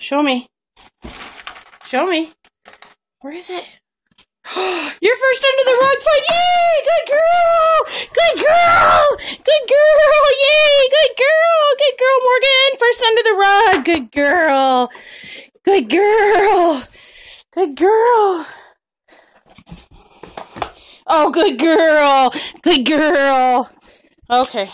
Show me. Show me. Where is it? You're first under the rug fight. Yay! Good girl! Good girl! Good girl! Yay! Good girl! Good girl, Morgan! First under the rug. Good girl. Good girl. Good girl. Oh, good girl. Good girl. Okay.